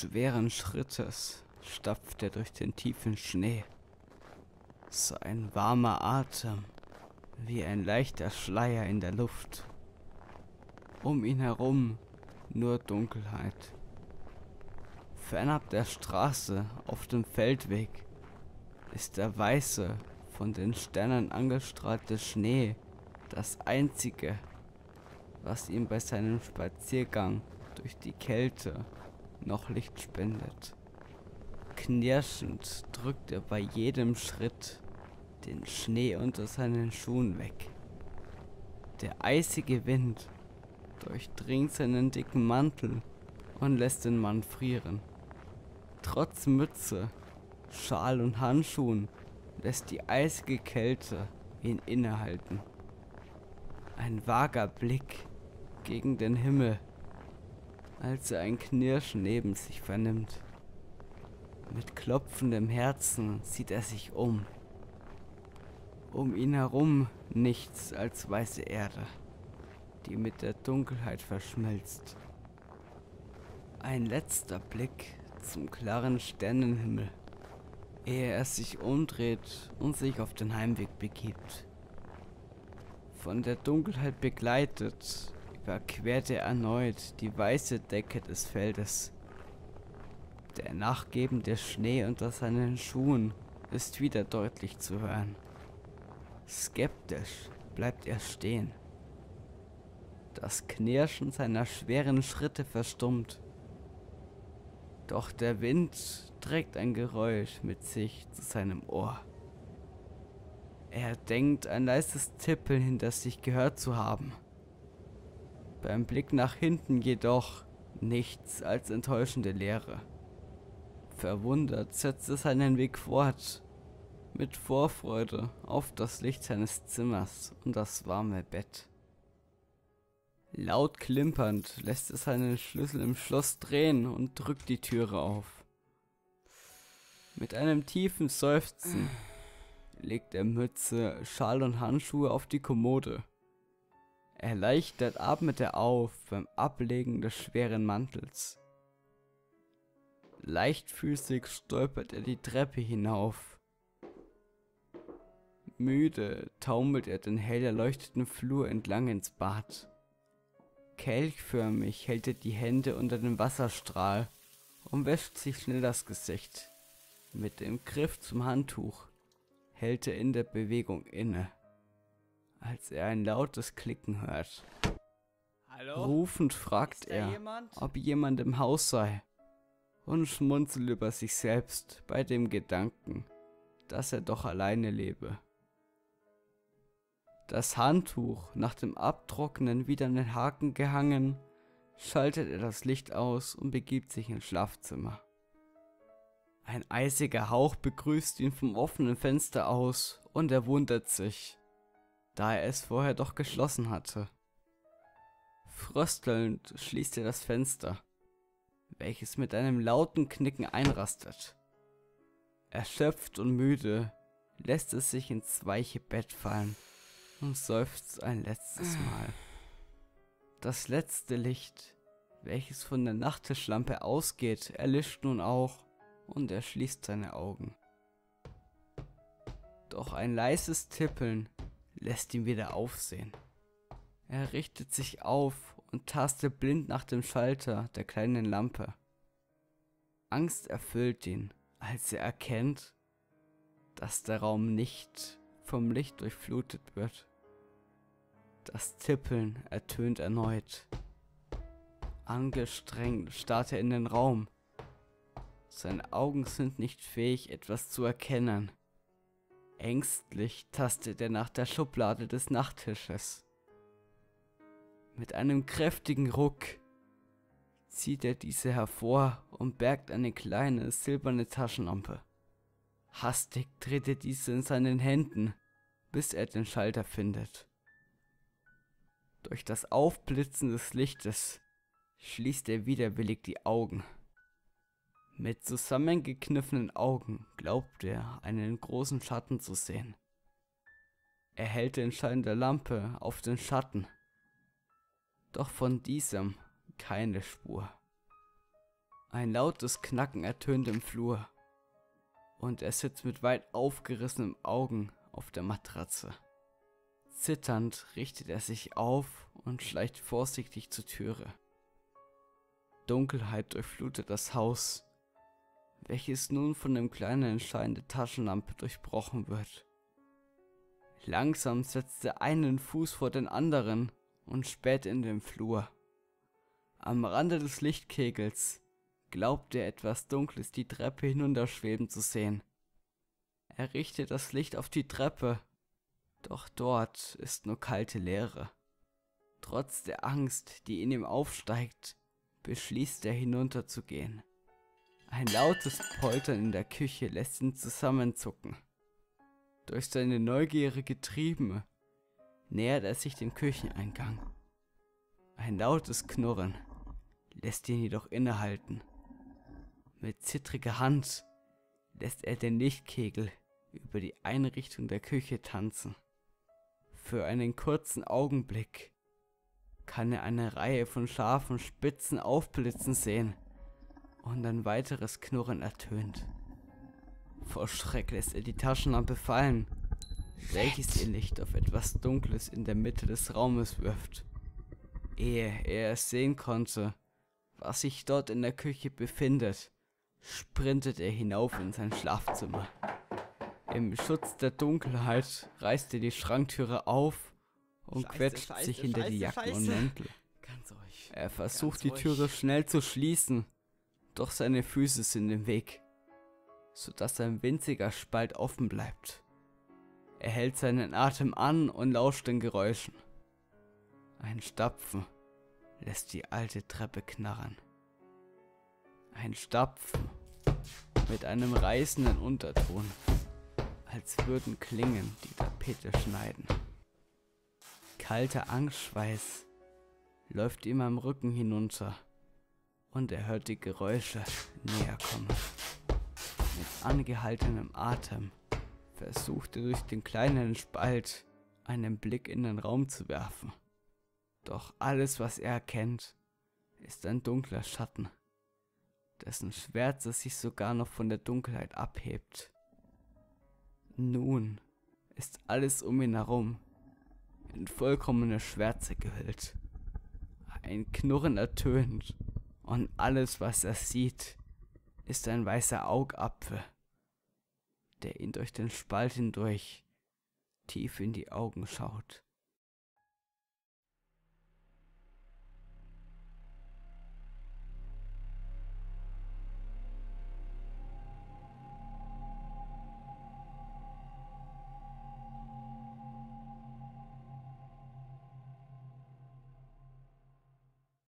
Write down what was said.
Schweren Schrittes stapft er durch den tiefen Schnee. Sein warmer Atem wie ein leichter Schleier in der Luft. Um ihn herum nur Dunkelheit. Fernab der Straße auf dem Feldweg ist der weiße, von den Sternen angestrahlte Schnee das einzige, was ihm bei seinem Spaziergang durch die Kälte noch Licht spendet. Knirschend drückt er bei jedem Schritt den Schnee unter seinen Schuhen weg. Der eisige Wind durchdringt seinen dicken Mantel und lässt den Mann frieren. Trotz Mütze, Schal und Handschuhen lässt die eisige Kälte ihn innehalten. Ein vager Blick gegen den Himmel, als er ein Knirschen neben sich vernimmt. Mit klopfendem Herzen sieht er sich um. Um ihn herum nichts als weiße Erde, die mit der Dunkelheit verschmilzt. Ein letzter Blick zum klaren Sternenhimmel, ehe er sich umdreht und sich auf den Heimweg begibt. Von der Dunkelheit begleitet, überquert er erneut die weiße Decke des Feldes. Der nachgebende Schnee unter seinen Schuhen ist wieder deutlich zu hören. Skeptisch bleibt er stehen. Das Knirschen seiner schweren Schritte verstummt. Doch der Wind trägt ein Geräusch mit sich zu seinem Ohr. Er denkt, ein leises Tippeln hinter sich gehört zu haben. Beim Blick nach hinten jedoch nichts als enttäuschende Leere. Verwundert setzt er seinen Weg fort mit Vorfreude auf das Licht seines Zimmers und das warme Bett. Laut klimpernd lässt er seinen Schlüssel im Schloss drehen und drückt die Türe auf. Mit einem tiefen Seufzen legt er Mütze, Schal und Handschuhe auf die Kommode. Erleichtert atmet er auf beim Ablegen des schweren Mantels. Leichtfüßig stolpert er die Treppe hinauf Müde taumelt er den hell erleuchteten Flur entlang ins Bad. Kelchförmig hält er die Hände unter dem Wasserstrahl und wäscht sich schnell das Gesicht. Mit dem Griff zum Handtuch hält er in der Bewegung inne, als er ein lautes Klicken hört. Hallo? Rufend fragt er, jemand? ob jemand im Haus sei und schmunzelt über sich selbst bei dem Gedanken, dass er doch alleine lebe. Das Handtuch nach dem Abtrocknen wieder an den Haken gehangen, schaltet er das Licht aus und begibt sich ins Schlafzimmer. Ein eisiger Hauch begrüßt ihn vom offenen Fenster aus und er wundert sich, da er es vorher doch geschlossen hatte. Fröstelnd schließt er das Fenster, welches mit einem lauten Knicken einrastet. Erschöpft und müde lässt es sich ins weiche Bett fallen und seufzt ein letztes Mal. Das letzte Licht, welches von der Nachttischlampe ausgeht, erlischt nun auch und er schließt seine Augen. Doch ein leises Tippeln lässt ihn wieder aufsehen. Er richtet sich auf und tastet blind nach dem Schalter der kleinen Lampe. Angst erfüllt ihn, als er erkennt, dass der Raum nicht vom Licht durchflutet wird. Das Tippeln ertönt erneut. Angestrengt starrt er in den Raum. Seine Augen sind nicht fähig, etwas zu erkennen. Ängstlich tastet er nach der Schublade des Nachttisches. Mit einem kräftigen Ruck zieht er diese hervor und bergt eine kleine silberne Taschenlampe. Hastig dreht er diese in seinen Händen, bis er den Schalter findet. Durch das Aufblitzen des Lichtes schließt er widerwillig die Augen. Mit zusammengekniffenen Augen glaubt er, einen großen Schatten zu sehen. Er hält den Schein der Lampe auf den Schatten, doch von diesem keine Spur. Ein lautes Knacken ertönt im Flur und er sitzt mit weit aufgerissenen Augen auf der Matratze. Zitternd richtet er sich auf und schleicht vorsichtig zur Türe. Dunkelheit durchflutet das Haus, welches nun von dem kleinen Schein der Taschenlampe durchbrochen wird. Langsam setzt er einen Fuß vor den anderen und späht in den Flur. Am Rande des Lichtkegels glaubt er etwas Dunkles die Treppe hinunterschweben zu sehen. Er richtet das Licht auf die Treppe, doch dort ist nur kalte Leere. Trotz der Angst, die in ihm aufsteigt, beschließt er hinunterzugehen. Ein lautes Poltern in der Küche lässt ihn zusammenzucken. Durch seine Neugierde getrieben, nähert er sich dem Kücheneingang. Ein lautes Knurren lässt ihn jedoch innehalten. Mit zittriger Hand lässt er den Lichtkegel über die Einrichtung der Küche tanzen. Für einen kurzen Augenblick kann er eine Reihe von scharfen Spitzen aufblitzen sehen und ein weiteres Knurren ertönt. Vor Schreck lässt er die Taschenlampe fallen, welches ihr Licht auf etwas Dunkles in der Mitte des Raumes wirft. Ehe er es sehen konnte, was sich dort in der Küche befindet, sprintet er hinauf in sein Schlafzimmer. Im Schutz der Dunkelheit reißt er die Schranktüre auf und scheiße, quetscht scheiße, sich hinter scheiße, die Jacken und Mäntel. Er versucht die Türe schnell zu schließen, doch seine Füße sind im Weg, sodass ein winziger Spalt offen bleibt. Er hält seinen Atem an und lauscht den Geräuschen. Ein Stapfen lässt die alte Treppe knarren. Ein Stapfen mit einem reißenden Unterton, als würden Klingen die Tapete schneiden. Kalter Angstschweiß läuft ihm am Rücken hinunter und er hört die Geräusche näher kommen. Mit angehaltenem Atem versucht er durch den kleinen Spalt einen Blick in den Raum zu werfen. Doch alles, was er erkennt, ist ein dunkler Schatten dessen Schwärze sich sogar noch von der Dunkelheit abhebt. Nun ist alles um ihn herum in vollkommene Schwärze gehüllt. Ein Knurren ertönt und alles, was er sieht, ist ein weißer Augapfel, der ihn durch den Spalt hindurch tief in die Augen schaut.